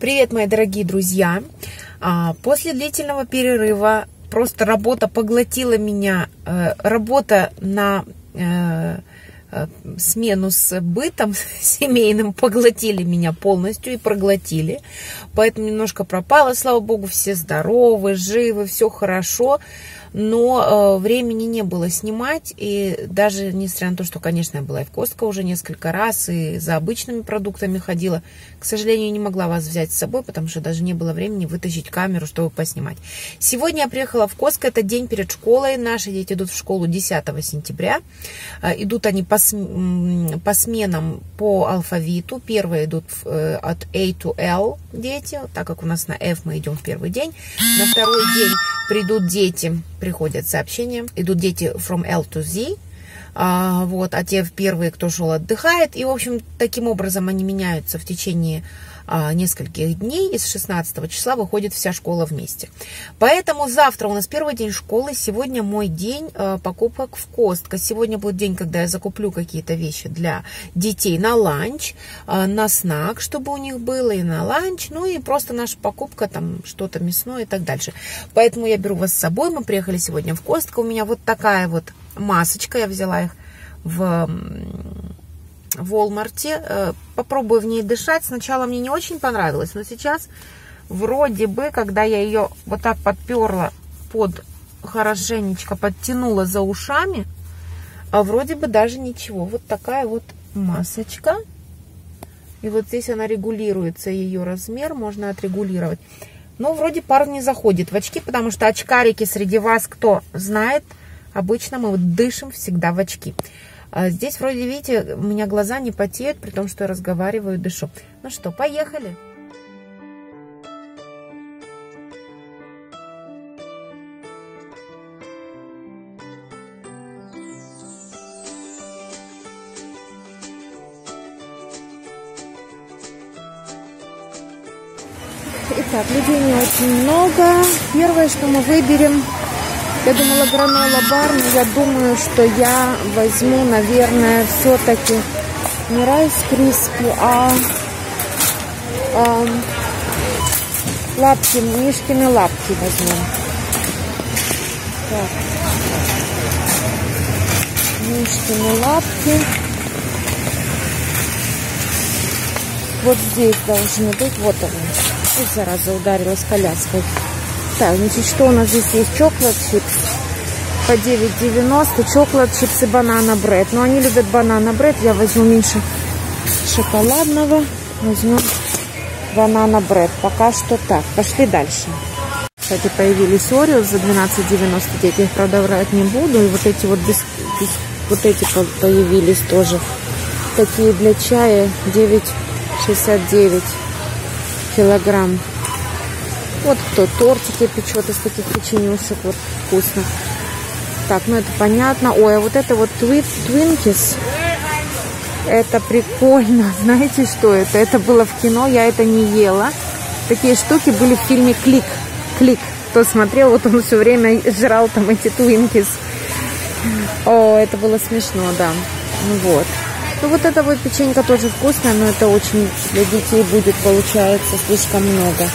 Привет, мои дорогие друзья! А, после длительного перерыва просто работа поглотила меня. Э, работа на э, э, смену с бытом семейным поглотили меня полностью и проглотили. Поэтому немножко пропало, слава богу, все здоровы, живы, все хорошо но э, времени не было снимать, и даже несмотря на то, что, конечно, я была и в Костко уже несколько раз, и за обычными продуктами ходила, к сожалению, не могла вас взять с собой, потому что даже не было времени вытащить камеру, чтобы поснимать. Сегодня я приехала в Костко, это день перед школой, наши дети идут в школу 10 сентября, э, идут они по, по сменам по алфавиту, первые идут э, от A to L дети, так как у нас на F мы идем в первый день, на второй день придут дети, приходят сообщения, идут дети from L to Z, а, вот, а те первые, кто шел, отдыхает, и, в общем, таким образом они меняются в течение нескольких дней, и с 16 числа выходит вся школа вместе. Поэтому завтра у нас первый день школы, сегодня мой день а, покупок в Костко. Сегодня будет день, когда я закуплю какие-то вещи для детей на ланч, а, на снак, чтобы у них было, и на ланч, ну и просто наша покупка, там что-то мясное и так дальше. Поэтому я беру вас с собой, мы приехали сегодня в Костко, у меня вот такая вот масочка, я взяла их в в Walmart. Э, попробую в ней дышать. Сначала мне не очень понравилось, но сейчас вроде бы, когда я ее вот так подперла под хорошенечко, подтянула за ушами, а вроде бы даже ничего. Вот такая вот масочка. И вот здесь она регулируется, ее размер можно отрегулировать. Но вроде пар не заходит в очки, потому что очкарики среди вас, кто знает, обычно мы вот дышим всегда в очки. А здесь вроде, видите, у меня глаза не потеют, при том, что я разговариваю, дышу. Ну что, поехали. Итак, людей не очень много. Первое, что мы выберем, я думала гранола бар, но я думаю, что я возьму, наверное, все-таки не райс криспи, а, а лапки, Мишкины лапки возьмем. Так. Мишкины лапки. Вот здесь должны быть. Вот они. Ой, зараза, ударилась коляской. Так, значит, что у нас здесь есть? Чоколад чипс по 9,90. Чоколад чипсы банана бред. Но они любят банана бред. Я возьму меньше шоколадного. Возьмем банана бред. Пока что так. Пошли дальше. Кстати, появились Орео за 12,90. Я их, правда, брать не буду. И вот эти вот, бис... Бис... вот эти появились тоже. Такие для чая 9,69 килограмм. Вот кто тортики печет из таких печенюшек, вот вкусно. Так, ну это понятно. Ой, а вот это вот твинкис, это прикольно. Знаете, что это? Это было в кино, я это не ела. Такие штуки были в фильме «Клик». «Клик». Кто смотрел, вот он все время жрал там эти твинкис. О, это было смешно, да. Ну вот. Ну вот эта вот печенька тоже вкусная, но это очень для детей будет, получается, слишком много.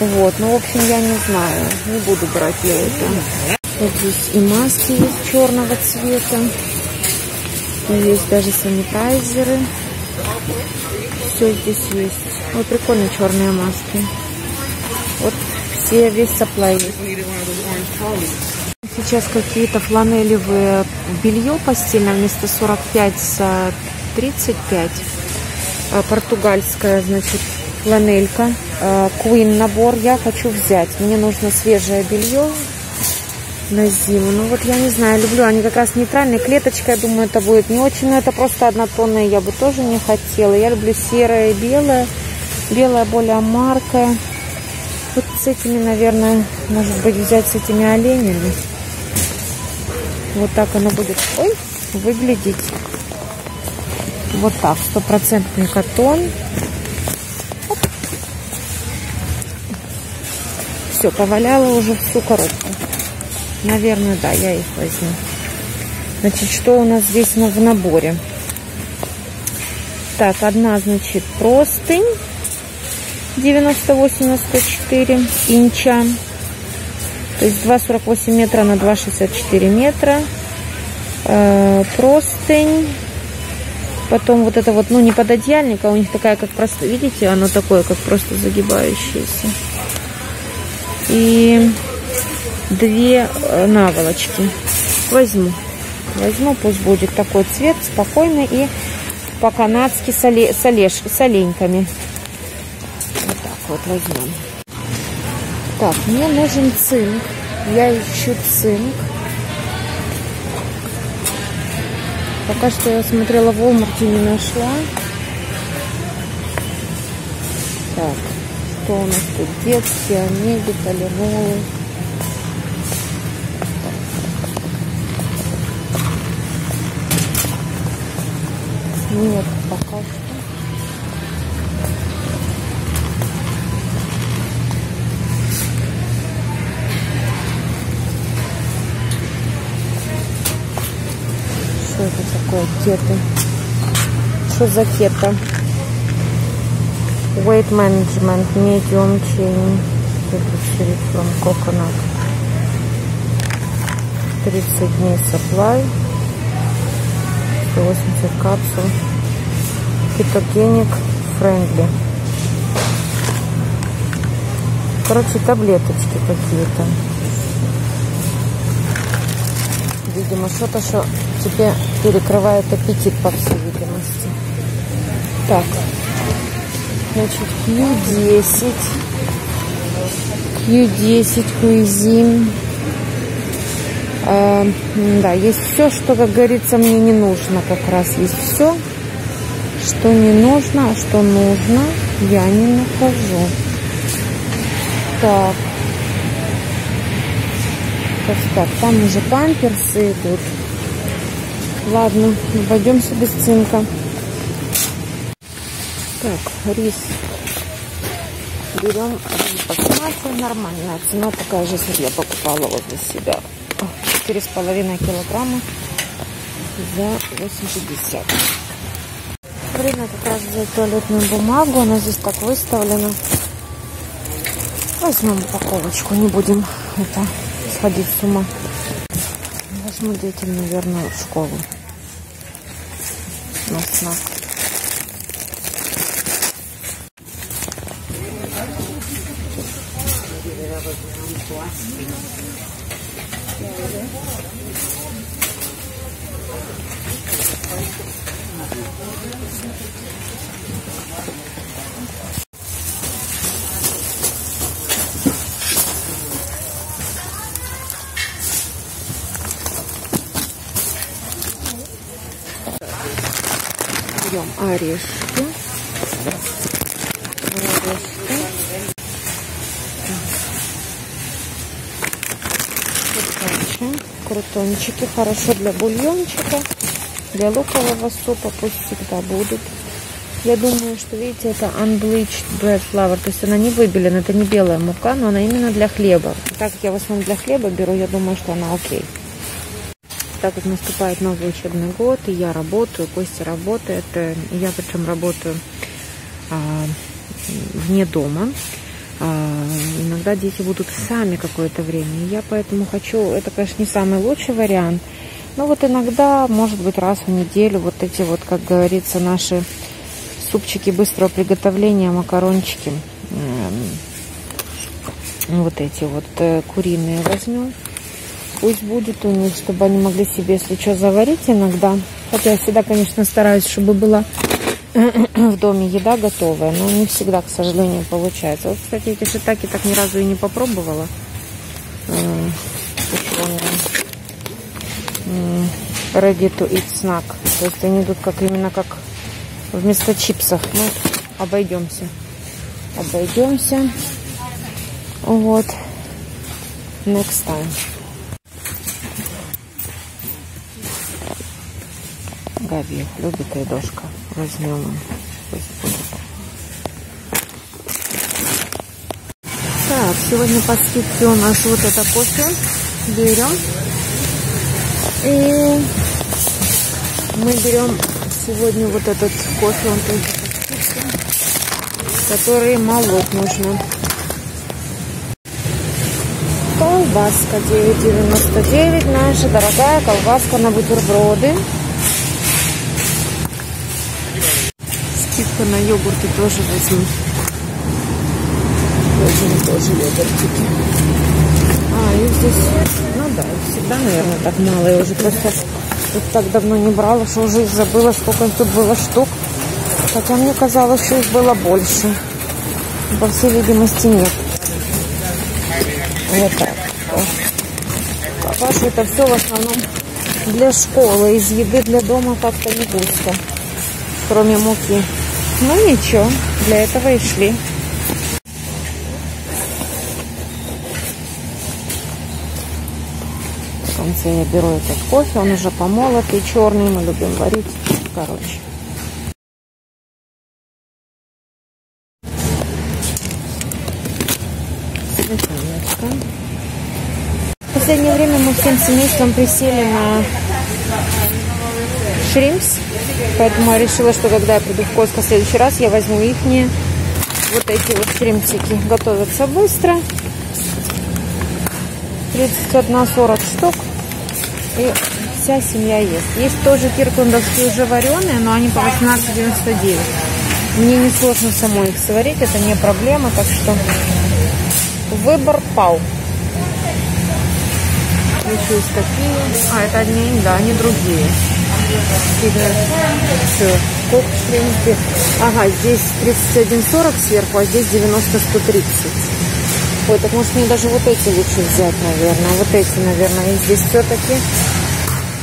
Вот, ну, в общем, я не знаю, не буду брать я это. Вот здесь и маски есть черного цвета. И есть даже санитайзеры. Все здесь есть. Вот прикольные черные маски. Вот все, весь саплай есть. Сейчас какие-то фланелевые белье постельное вместо 45 за 35. А, португальская, значит, фланелька. Э, Queen набор я хочу взять. Мне нужно свежее белье на зиму. Ну вот я не знаю, люблю. Они как раз нейтральные. Клеточка, я думаю, это будет не очень. Но это просто однотонное я бы тоже не хотела. Я люблю серое и белое. Белое более маркое. Вот с этими, наверное, может быть, взять с этими оленями. Вот так оно будет, ой, выглядеть. Вот так, стопроцентный катон. Все, поваляла уже всю коробку. Наверное, да, я их возьму. Значит, что у нас здесь в наборе? Так, одна, значит, простынь. 98 на 104 инча. То есть 2,48 метра на 2,64 метра. Э, простынь. Потом вот это вот, ну не пододеяльник, а у них такая, как просто, видите, оно такое, как просто загибающееся. И две э, наволочки. Возьму. Возьму, пусть будет такой цвет, спокойный и по-канадски с, оле, оленьками. Вот так вот возьмем. Так, мне нужен цинк. Я ищу цинк. Пока что я смотрела в Walmart и не нашла. Так, что у нас тут? Детские, омеги, полиролы. Нет, пока что. Что это такое? Кеты. Что за кета? Weight management, medium chain. from coconut. 30 дней supply. 180 капсул. Кетогеник френдли. Короче, таблеточки какие-то. Видимо, что-то, что тебе перекрывает аппетит, по всей видимости. Так. Значит, Q10. Q10 куизин. А, да, есть все, что, как говорится, мне не нужно как раз. Есть все, что не нужно, а что нужно, я не нахожу. Так. Так, так, там уже памперсы идут. Ладно, обойдемся без цинка. Так, рис. Берем басмати. Нормальная цена такая же, я покупала возле себя. 4,5 килограмма за 8,50. Время как раз взять туалетную бумагу. Она здесь так выставлена. Возьмем упаковочку. Не будем это сходить с ума. Возьму детям, наверное, в школу. На снак. Орешки. Орешки. Крутончики. Крутончики хорошо для бульончика, для лукового супа пусть всегда будут. Я думаю, что, видите, это unbleached bread flour, то есть она не выбелена, это не белая мука, но она именно для хлеба. Так как я в основном для хлеба беру, я думаю, что она окей так как наступает новый учебный год, и я работаю, Костя работает, э, я причем работаю а, вне дома. А, иногда дети будут сами какое-то время. Я поэтому хочу, это, конечно, не самый лучший вариант, но вот иногда, может быть, раз в неделю вот эти вот, как говорится, наши супчики быстрого приготовления, макарончики, вот эти вот э, куриные возьмем пусть будет у них, чтобы они могли себе, если что, заварить иногда. Хотя я всегда, конечно, стараюсь, чтобы была в доме еда готовая, но не всегда, к сожалению, получается. Вот, кстати, эти шитаки так ни разу и не попробовала. Ready to eat snack. То есть они идут как именно как вместо чипсов. Ну, обойдемся. Обойдемся. Вот. Next time. Габи любит и дошка. Возьмем. Пусть будет. Так, сегодня по скидке у нас вот это кофе. Берем. И мы берем сегодня вот этот кофе. Он тоже по скидке. которые молоть нужно. Колбаска 9,99. Наша дорогая колбаска на бутерброды. Скидка на йогурты тоже возьму. Возьму тоже йогуртики. А, и здесь, ну да, всегда, наверное, так мало. Я уже просто тут так давно не брала, что уже забыла, сколько тут было штук. Хотя мне казалось, что их было больше. По всей видимости, нет. Вот так. Папаша это все в основном для школы. Из еды для дома как-то не густо. Кроме муки. Ну ничего, для этого и шли. В конце я беру этот кофе. Он уже помолотый, черный. Мы любим варить. Короче. В последнее время мы всем семейством присели на шримпс. Поэтому я решила, что когда я приду в Коско в следующий раз, я возьму их. Вот эти вот шримпсики готовятся быстро. 31-40 штук. И вся семья ест. Есть тоже киркландовские уже вареные, но они по 18,99. Мне не сложно самой их сварить, это не проблема, так что выбор пал. Еще есть такие. А, это одни, да, они другие. Все, сколько шлемки. Ага, здесь 31,40 сверху, а здесь 90-130. Ой, так может мне даже вот эти лучше взять, наверное. Вот эти, наверное. И здесь все-таки...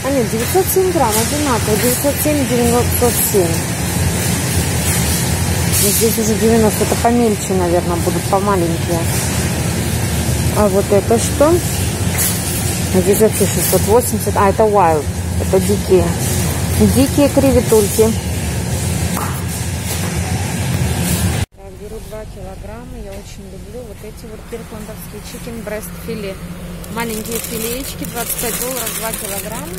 А нет, 907 грамм, одинаково. 907 907. И здесь уже 90. Это помельче, наверное, будут, помаленькие. А вот это что? Здесь вообще 680. А, это wild. Это дикие. Дикие креветульки. Так, беру 2 килограмма. Я очень люблю вот эти вот киркландовские chicken breast филе. Маленькие филеечки, 25 долларов, 2 килограмма.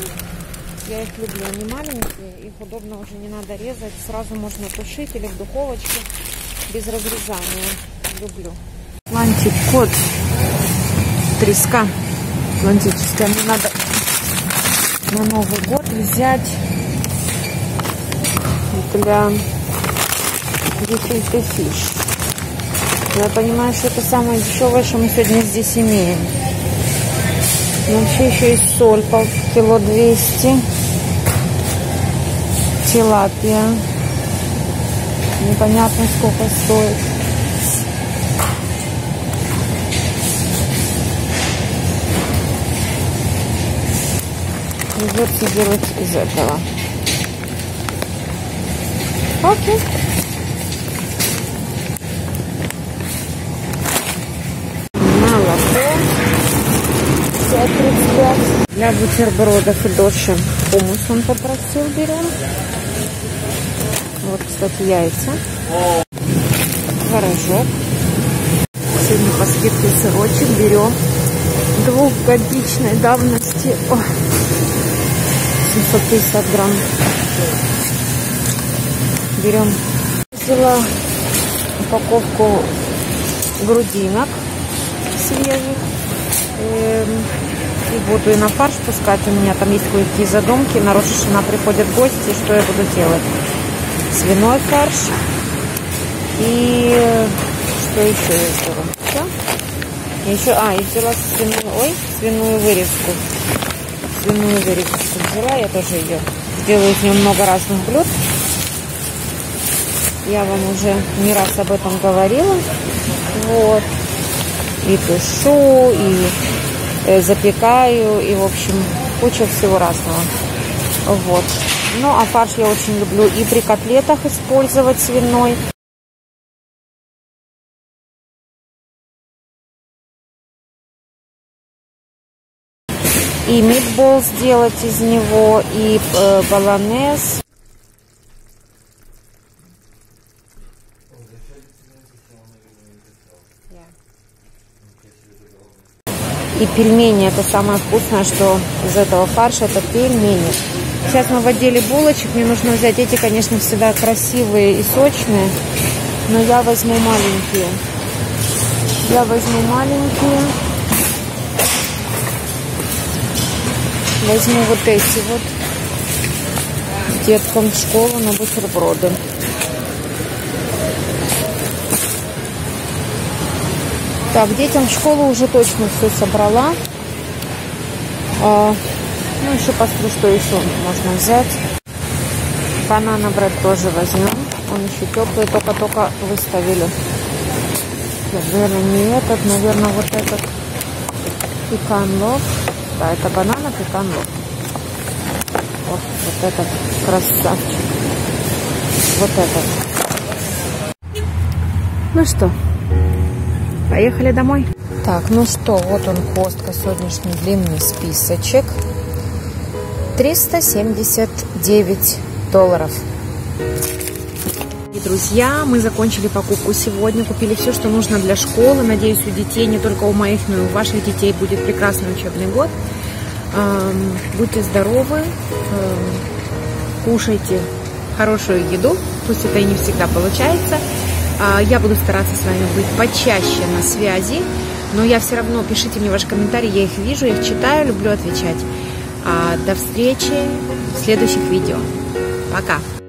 Я их люблю. Они маленькие, их удобно уже не надо резать. Сразу можно тушить или в духовочке без разрезания. Люблю. Atlantic cod. Треска атлантическая. Мне надо на Новый год взять для гефильте фиш. Я понимаю, что это самое дешевое, что мы сегодня здесь имеем. Но вообще еще есть соль, полкило 200. Тилапия. Непонятно, сколько стоит. придется делать из этого. Окей. Молоко 5,35. Для бутербродов и дольше хумус он попросил, берем. Вот, кстати, яйца. Творожок. Сегодня по скидке сырочек берем двухгодичной давности. Ой. 750 грамм. Берем. Взяла упаковку грудинок свежих. Эм, и буду и на фарш пускать. У меня там есть кое-какие задумки. На Рошишина приходят гости. Что я буду делать? Свиной фарш. И что еще я беру? Все. Еще, а, и взяла свиную, ой, свиную вырезку свиную вырезку взяла, я тоже ее сделаю из нее много разных блюд. Я вам уже не раз об этом говорила. Вот. И тушу, и э, запекаю, и, в общем, куча всего разного. Вот. Ну, а фарш я очень люблю и при котлетах использовать свиной, и митбол сделать из него, и э, баланес. И пельмени, это самое вкусное, что из этого фарша, это пельмени. Сейчас мы в отделе булочек, мне нужно взять эти, конечно, всегда красивые и сочные. Но я возьму маленькие. Я возьму маленькие. Возьму вот эти вот. Деткам в школу на бутерброды. Так, детям в школу уже точно все собрала. А, ну, еще посмотрю, что еще можно взять. Банана бред тоже возьмем. Он еще теплый, только-только выставили. Наверное, не этот, наверное, вот этот. Пеканлов. Да, это банана пеканлов. Вот, вот этот красавчик. Вот этот. Ну что, поехали домой. Так, ну что, вот он, Костка, сегодняшний длинный списочек. 379 долларов. И, друзья, мы закончили покупку сегодня, купили все, что нужно для школы. Надеюсь, у детей, не только у моих, но и у ваших детей будет прекрасный учебный год. Будьте здоровы, кушайте хорошую еду, пусть это и не всегда получается. А, я буду стараться с вами быть почаще на связи, но я все равно, пишите мне ваши комментарии, я их вижу, я их читаю, люблю отвечать. А, до встречи в следующих видео. Пока!